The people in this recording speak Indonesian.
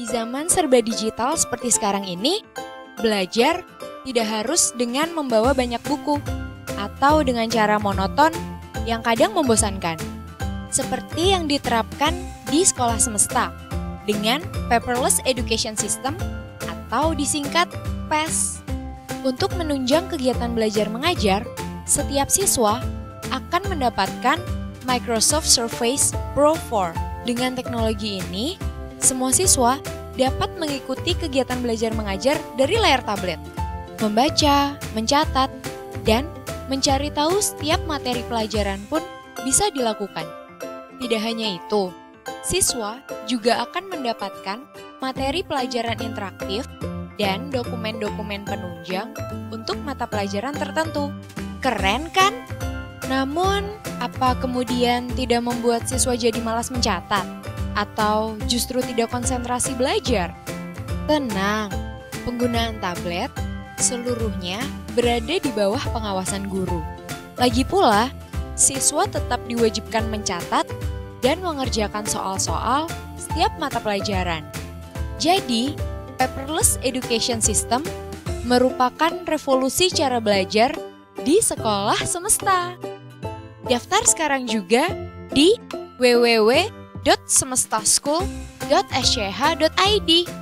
Di zaman serba digital seperti sekarang ini, belajar tidak harus dengan membawa banyak buku atau dengan cara monoton yang kadang membosankan. Seperti yang diterapkan di sekolah semesta dengan Paperless Education System atau disingkat PES. Untuk menunjang kegiatan belajar mengajar, setiap siswa akan mendapatkan Microsoft Surface Pro 4. Dengan teknologi ini, semua siswa dapat mengikuti kegiatan belajar mengajar dari layar tablet, membaca, mencatat, dan mencari tahu setiap materi pelajaran pun bisa dilakukan. Tidak hanya itu, siswa juga akan mendapatkan materi pelajaran interaktif dan dokumen-dokumen penunjang untuk mata pelajaran tertentu. Keren kan? Namun, apa kemudian tidak membuat siswa jadi malas mencatat? Atau justru tidak konsentrasi belajar? Tenang, penggunaan tablet seluruhnya berada di bawah pengawasan guru. Lagi pula, siswa tetap diwajibkan mencatat dan mengerjakan soal-soal setiap mata pelajaran. Jadi, paperless education system merupakan revolusi cara belajar di sekolah semesta. Daftar sekarang juga di www.semestaschool.sch.id.